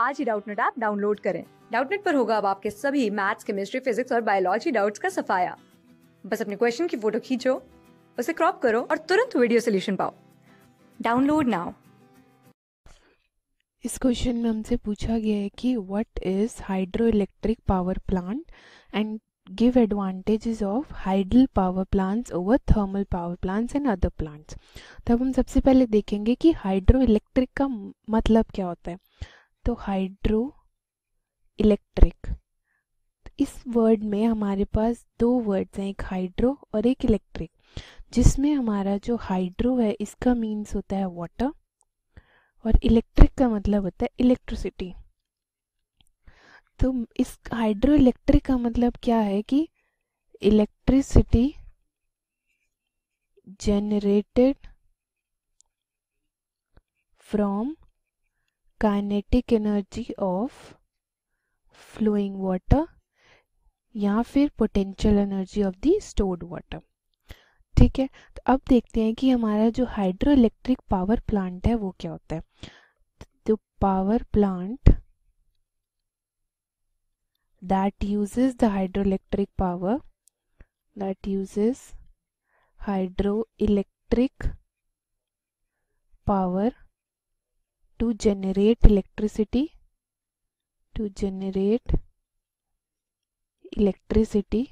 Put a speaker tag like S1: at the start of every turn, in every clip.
S1: आज ही Doubtnut app download करें। डाउटनेट पर होगा अब आपके सभी मैथ्स, केमिस्ट्री, फिजिक्स और बायोलॉजी डाउट्स का सफाया। बस अपने क्वेश्चन की फ़ोटो खींचो, उसे क्रॉप करो और तुरंत वीडियो सोल्यूशन पाओ। Download now.
S2: इस क्वेश्चन में हमसे पूछा गया है कि what is hydroelectric power plant and give advantages of hydel power plants over thermal power plants and other plants तो अब हम सबसे पहले देखेंगे कि हाइड्रो इलेक्ट्रिक का मतलब क्या होता है। तो हाइड्रो इलेक्ट्रिक तो इस वर्ड में हमारे पास दो वर्ड्स हैं, एक हाइड्रो और एक इलेक्ट्रिक जिसमें हमारा जो हाइड्रो है, इसका मीन्स होता है वाटर और इलेक्ट्रिक का मतलब होता है इलेक्ट्रिसिटी तो इस हाइड्रो इलेक्ट्रिक का मतलब क्या है कि electricity generated from kinetic energy of flowing water या फिर potential energy of the stored water ठीक है? तो अब देखते हैं कि हमारा जो हाइड्रो इलेक्ट्रिक पावर प्लांट है वो क्या होता है। तो power plant that uses the hydroelectric power, that uses hydroelectric power to generate electricity to generate electricity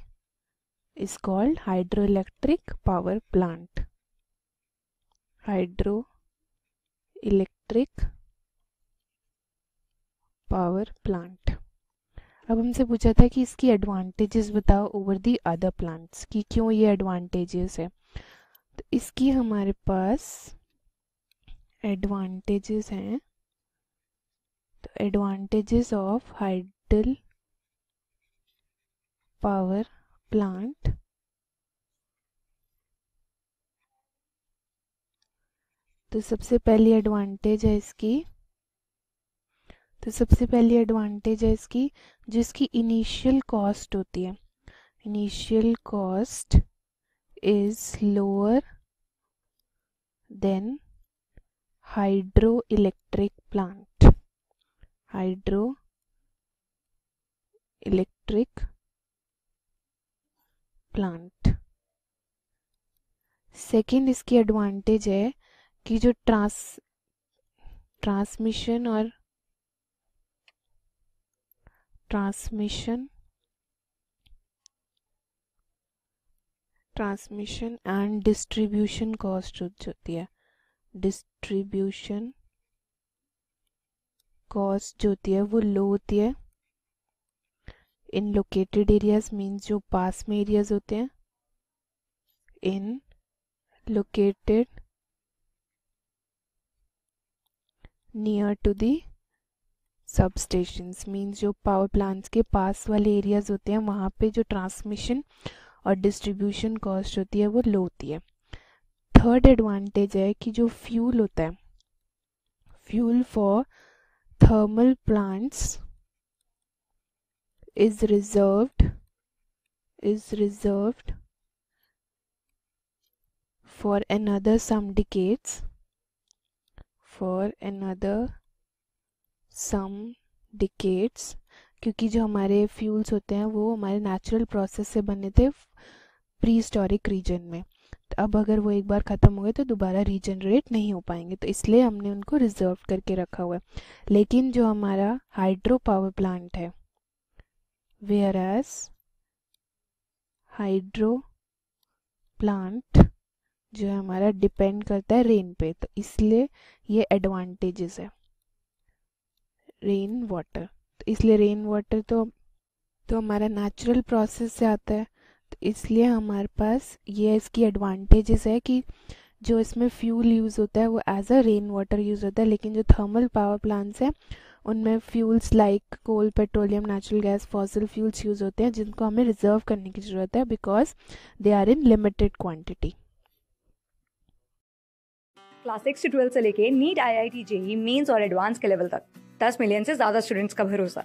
S2: is called hydroelectric power plant hydroelectric power plant अब हमसे पूछा था कि इसकी एडवांटेजेस बताओ ओवर दी अदर प्लांट्स कि क्यों ये एडवांटेजेस है तो इसकी हमारे पास एडवांटेजेस हैं। तो advantages of hydel power plant तो सबसे पहली एडवांटेज है इसकी। तो सबसे पहली एडवांटेज है इसकी, जिसकी इनिशियल कॉस्ट होती है। Initial cost is lower than plant hydro electric plant second इसकी एडवांटेज है कि जो ट्रांस ट्रांसमिशन और transmission transmission and distribution cost होती है। डिस्ट्रीब्यूशन कॉस्ट जो होती है, वो लो होती है। इन लोकेटेड एरियाज़ मीन्स जो पास में एरियाज़ होते हैं। इन located near to the sub stations means जो पावर प्लांट्स के पास वाले एरियाज़ होते हैं, वहाँ पे जो ट्रांसमिशन और डिस्ट्रीब्यूशन कॉस्ट होती है, वो लो होती है। थर्ड एडवांटेज है कि जो फ्यूल होता है fuel for thermal plants is reserved is reserved for another some decades, for another some decades, क्योंकि जो हमारे फ्यूल्स होते हैं वो हमारे नेचुरल प्रोसेस से बने थे प्री हिस्टोरिक रीजन में। अब अगर वो एक बार ख़त्म हो गए तो दोबारा रीजनरेट नहीं हो पाएँगे। तो इसलिए हमने उनको रिज़र्व करके रखा हुआ है। लेकिन जो हमारा हाइड्रो पावर प्लांट है, whereas हाइड्रो प्लांट जो है हमारा डिपेंड करता है रेन पे तो इसलिए ये एडवांटेजेस है। रेन वाटर तो इसलिए रेन वाटर तो तो हमारा नेचुरल प्रोसेस से आता है। इसलिए हमारे पास ये इसकी एडवांटेजेस है कि जो इसमें फ्यूल यूज़ होता है, वो as a rain water use होता है, लेकिन जो थर्मल पावर प्लांट्स हैं, उनमें fuels like coal petroleum natural gas fossil fuels use होते हैं, जिनको हमें रिज़र्व करने की ज़रूरत है because they are in limited quantity
S1: class six से ट्वेल्थ से लेके NEET I I T JEE mains और एडवांस के लेवल तक। दस मिलियन से ज़्यादा स्टूडेंट्स का भरोसा।